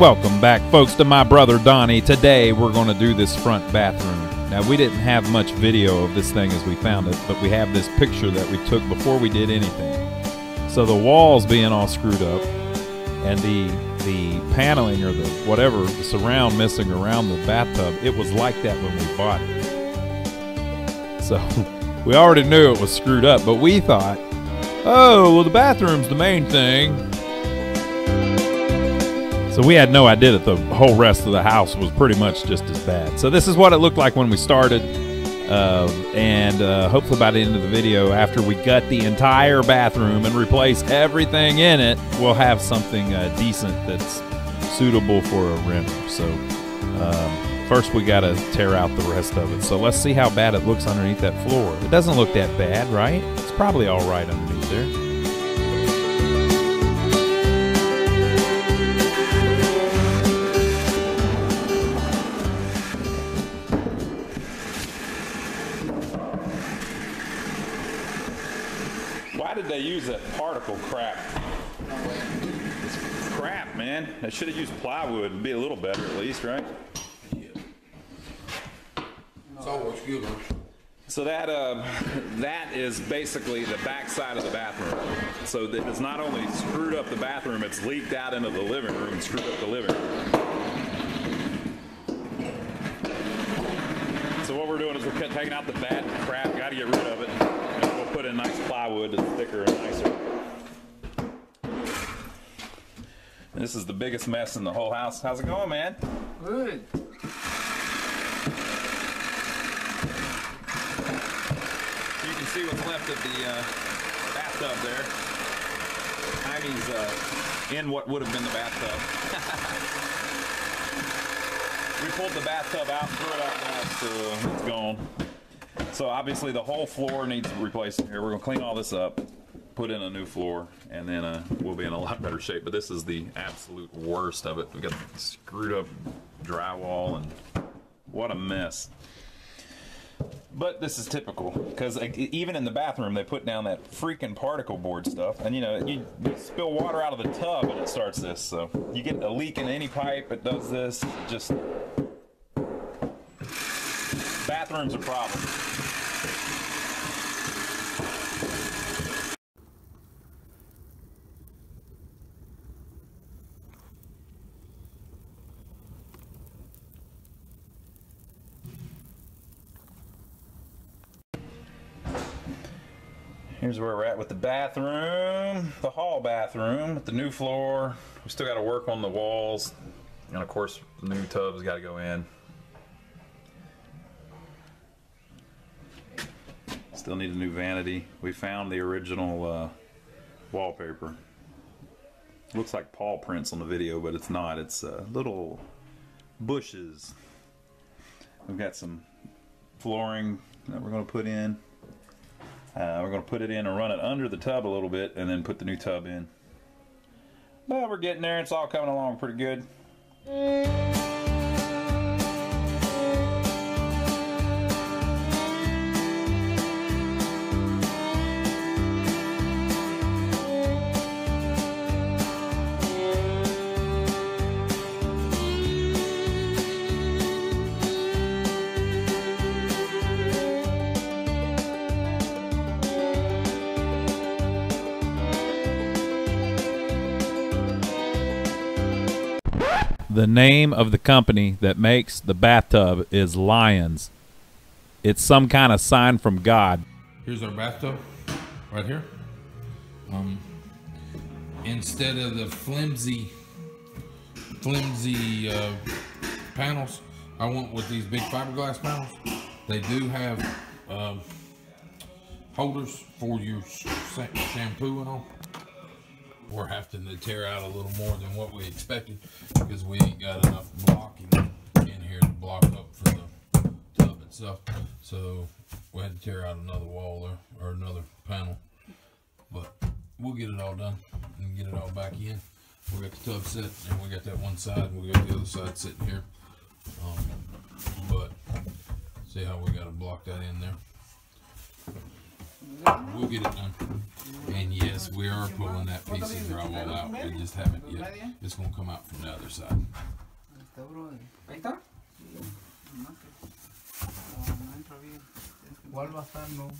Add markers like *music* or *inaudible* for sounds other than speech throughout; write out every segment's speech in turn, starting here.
Welcome back, folks, to my brother Donnie. Today we're going to do this front bathroom. Now, we didn't have much video of this thing as we found it, but we have this picture that we took before we did anything. So the walls being all screwed up, and the the paneling or the whatever the surround missing around the bathtub, it was like that when we bought it. So *laughs* we already knew it was screwed up, but we thought, oh, well, the bathroom's the main thing. So we had no idea that the whole rest of the house was pretty much just as bad. So this is what it looked like when we started. Uh, and uh, hopefully by the end of the video, after we gut the entire bathroom and replace everything in it, we'll have something uh, decent that's suitable for a renter. So um, first we got to tear out the rest of it. So let's see how bad it looks underneath that floor. It doesn't look that bad, right? It's probably all right underneath there. Use that particle crap? It's crap, man. I should have used plywood. It'd be a little better at least, right? It's always good. So that uh, that is basically the back side of the bathroom. So that it's not only screwed up the bathroom, it's leaked out into the living room and screwed up the living room. So what we're doing is we're taking out the bad crap, got to get rid of it, put in nice plywood that's thicker and nicer. And this is the biggest mess in the whole house. How's it going, man? Good. You can see what's left of the uh, bathtub there. Ivy's uh, in what would have been the bathtub. *laughs* we pulled the bathtub out, threw it out now, so it's gone. So obviously the whole floor needs replacing here. We're gonna clean all this up, put in a new floor, and then uh, we'll be in a lot better shape. But this is the absolute worst of it. We've got screwed up drywall and what a mess. But this is typical because even in the bathroom they put down that freaking particle board stuff, and you know you, spill water out of the tub and it starts this. So you get a leak in any pipe, it does this. Just bathrooms a problem. Here's where we're at with the bathroom, the hall bathroom with the new floor. We still got to work on the walls, and of course, the new tub's got to go in. Still need a new vanity. We found the original uh, wallpaper. Looks like paw prints on the video, but it's not. It's uh, little bushes. We've got some flooring that we're going to put in. Uh, we're going to put it in and run it under the tub a little bit and then put the new tub in. But we're getting there. It's all coming along pretty good. The name of the company that makes the bathtub is Lyons. It's some kind of sign from God. Here's our bathtub, right here. Um, instead of the flimsy, flimsy uh, panels, I went with these big fiberglass panels. They do have um, holders for your shampoo and all. We're having to tear out a little more than what we expected because we ain't got enough blocking in here to block up for the tub itself. So we had to tear out another wall there or another panel. But we'll get it all done and get it all back in. We got the tub set and we got that one side and we got the other side sitting here. Um, but see how we got to block that in there. We'll get it done. And yes, we are pulling that piece of drywall out. We just haven't yet. It's gonna come out from the other side. Ahí está, brother. Ahí está. No, que- no, no entra bien. ¿Cuál va a estar? No.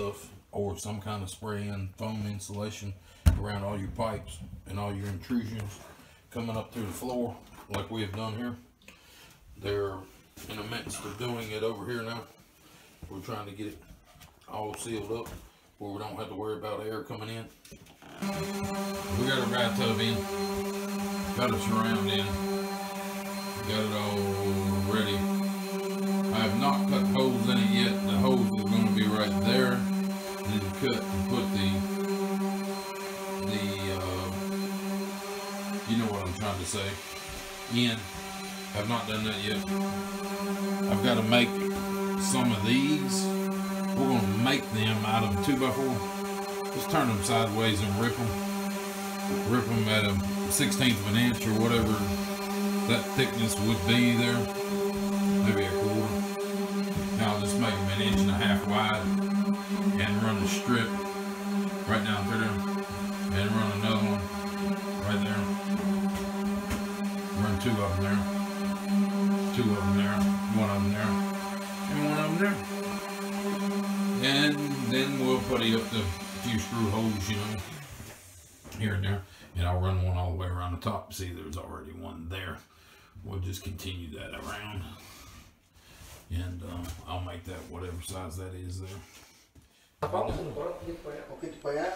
Stuff. Or some kind of spray-in foam insulation around all your pipes and all your intrusions coming up through the floor like we have done here. They're in the midst of doing it over here now. We're trying to get it all sealed up where we don't have to worry about air coming in. We got a bathtub in, got a surround in, got it all ready. I have not cut holes in it yet. The holes are going to be right there. Then cut and put the the uh, you know what I'm trying to say in. I have not done that yet. I've got to make some of these. We're going to make them out of two by four. Just turn them sideways and rip them. Rip them at a 16th of an inch or whatever that thickness would be there. Maybe a quarter. Inch and a half wide and run the strip right down through there and run another one right there. Run two of them there. Two of them there. One of them there. And one of them there. And then we'll putty up the few screw holes, you know, here and there. And I'll run one all the way around the top. See, there's already one there. We'll just continue that around and uh, I'll make that whatever size that is there. Vamos un poquito para allá.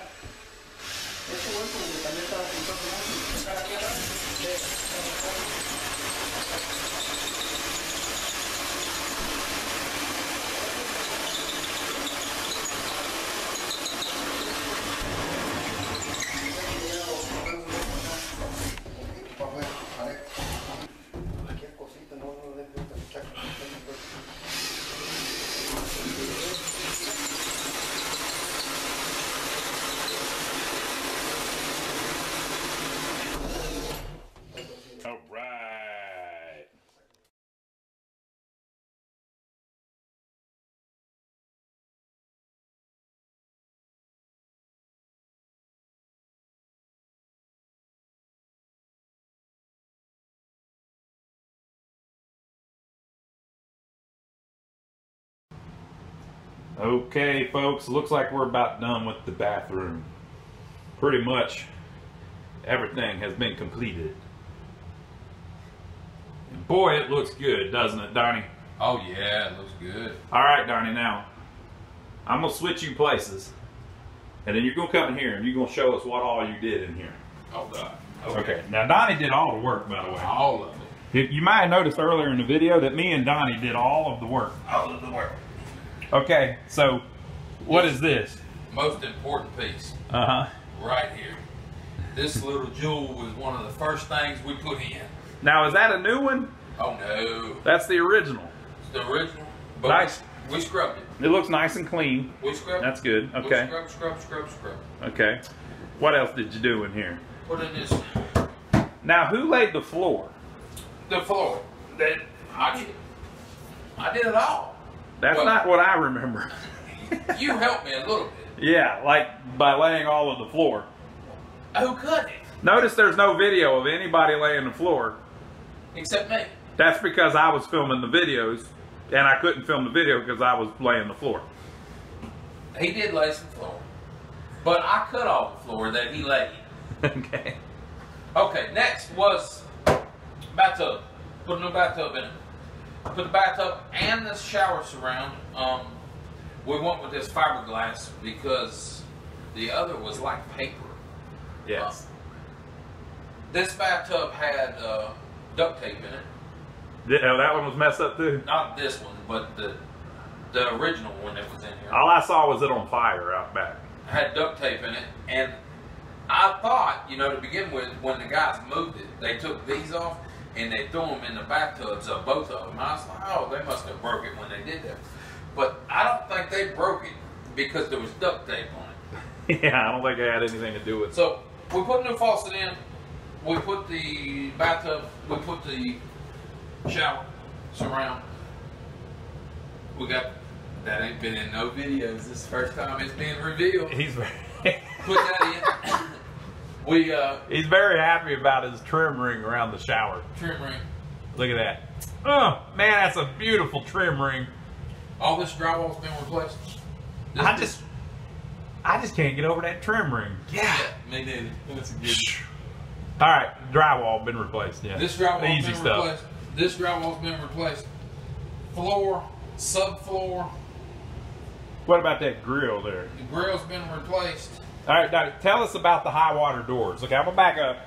Okay, folks, looks like we're about done with the bathroom. Pretty much everything has been completed. And boy, it looks good, doesn't it, Donnie? Oh yeah, it looks good. All right, Donnie, now I'm gonna switch you places, and then you're gonna come in here and you're gonna show us what all you did in here. Oh god. Okay. Now Donnie did all the work, by the way. All of it. You might have noticed earlier in the video that me and Donnie did all of the work. All of the work. Okay, so what is this? Most important piece, Uh huh. right here. This little jewel was one of the first things we put in. Now is that a new one? Oh no, That's the original. it's the original. But Nice. we, we scrubbed it. It looks nice and clean. We scrubbed That's good. We Okay. scrub, scrub, scrub, scrub. Okay. What else did you do in here? Put in this Now, who laid the floor? the floor. That I did. I did it all. That's Well- not what I remember. *laughs* You helped me a little bit. yeah, like by laying all of the floor. Oh, Who could it? Notice there's no video of anybody laying the floor. Except me. That's because I was filming the videos and I couldn't film the video because I was laying the floor. He did lay some floor. But I cut off the floor that he laid. *laughs* okay. Okay, next was bathtub. Put a new bathtub in it. Put the bathtub and the shower surround. Um, we went with this fiberglass because The other was like paper. Yes. This bathtub had uh, duct tape in it. Oh, that one was messed up too. Not this one, but the the original one that was in here. All I saw was it on fire out back. had duct tape in it, and I thought, you know, to begin with, when the guys moved it, they took these off and they threw them in the bathtubs of both of them. I was like, oh, they must have broke it when they did that. But I don't think they broke it because there was duct tape on it. *laughs* yeah, I don't think it had anything to do with it. So we put a new faucet in. We put the bathtub. We put the shower surround. We got that ain't been in no videos. This is the first time it's being revealed. He's Put that in. *laughs* we uh he's very happy about his trim ring around the shower. trim ring. Look at that. Oh man, that's a beautiful trim ring. All this drywall's been replaced. This- I just, I just can't get over that trim ring. yeah, me neither. That's a good. All right, drywall been replaced. Yeah, This drywall's easy been stuff. replaced. This drywall's been replaced. Floor, subfloor, What about that grill there? the grill's been replaced. All right, now tell us about the high water doors. Okay, I'm gonna back up.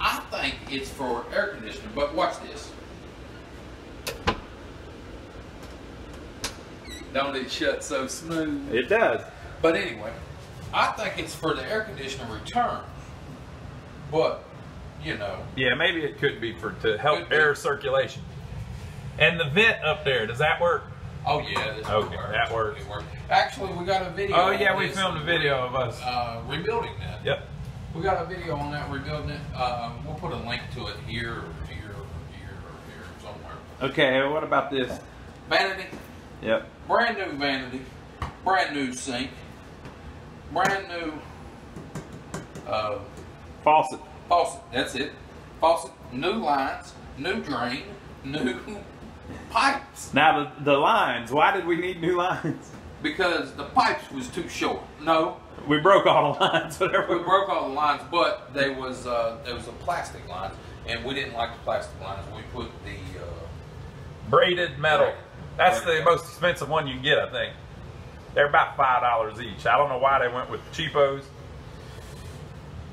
I think it's for air conditioning, but watch this. Don't it shut so smooth? It does. But anyway, I think it's for the air conditioner return. But, you know, Yeah, maybe it could be for to help air circulation. And the vent up there, does that work? Oh yeah, this Okay, work. that works. It works. Actually, we got a video. Oh yeah, we filmed a video of us. Uh, rebuilding that. Yep. We got a video on that rebuilding it. Uh, we'll put a link to it here, or here, or here, or here, somewhere. Okay, what about this? Vanity. Yep. brand new vanity, brand new sink, brand new uh, Faucet. faucet. That's it. Faucet, new lines, new drain, new pipes Now the, the lines. Why did we need new lines? because the pipes was too short. No, We broke all the lines. *laughs* Whatever. we broke all the lines, but they was uh, there was a plastic line, and we didn't like the plastic lines. We put the uh, braided metal. Right. That's Right. the most expensive one you can get, I think. They're about five dollars each. I don't know why they went with the cheapos.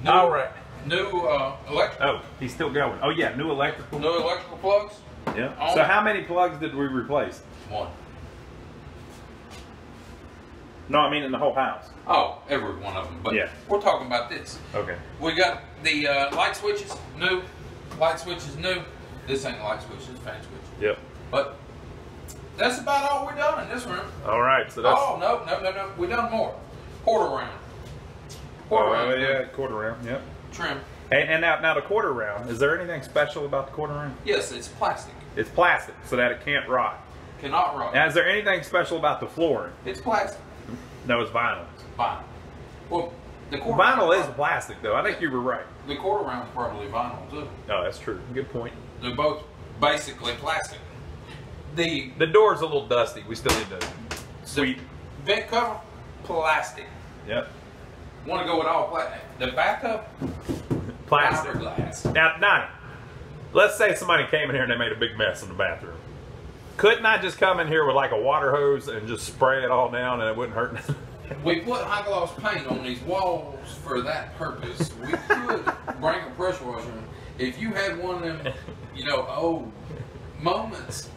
new, All right. new uh, electric, Oh, he's still going. Oh yeah, new electrical. new electrical plugs. Yeah. Oh. So how many plugs did we replace? One. No, I mean in the whole house. Oh, every one of them. But Yeah. we're talking about this. Okay. We got the uh, light switches new. Light switches new. This ain't light switch, it's fan switch. Yep. But that's about all we're done in this room. All right. So that's. Oh no, no, no, no. We done more. Quarter round. Quarter Oh, round yeah, quarter round. Yep. trim. And, and now, now the quarter round. Is there anything special about the quarter round? Yes, it's plastic. It's plastic, so that it can't rot. Cannot rot. Now, is there anything special about the flooring? It's plastic. No, it's vinyl. Vinyl. Well, the quarter Vinyl round, is plastic, though. I think you were right. The quarter round's probably vinyl too. Oh, that's true. Good point. They're both basically plastic. The The door's a little dusty. We still need to sweep. vent cover, plastic. Yep. Want to go with all plastic? The backup, Plastic. fiberglass. Now, Donnie, let's say somebody came in here and they made a big mess in the bathroom. Couldn't I just come in here with like a water hose and just spray it all down and it wouldn't hurt nothing? We put high gloss paint on these walls for that purpose. We could bring a pressure washer. If you had one of them, you know, old moments,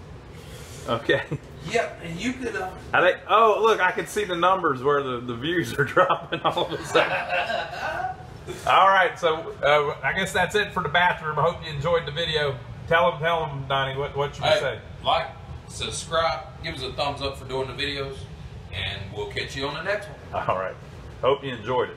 okay. yep, and you could. Uh, I think. Oh, look! I can see the numbers where the, the views are *laughs* dropping all of a sudden. All right, so uh, I guess that's it for the bathroom. I hope you enjoyed the video. Tell them, tell them, Donnie, what what should we hey, say? like, subscribe, give us a thumbs up for doing the videos, and we'll catch you on the next one. All right. Hope you enjoyed it.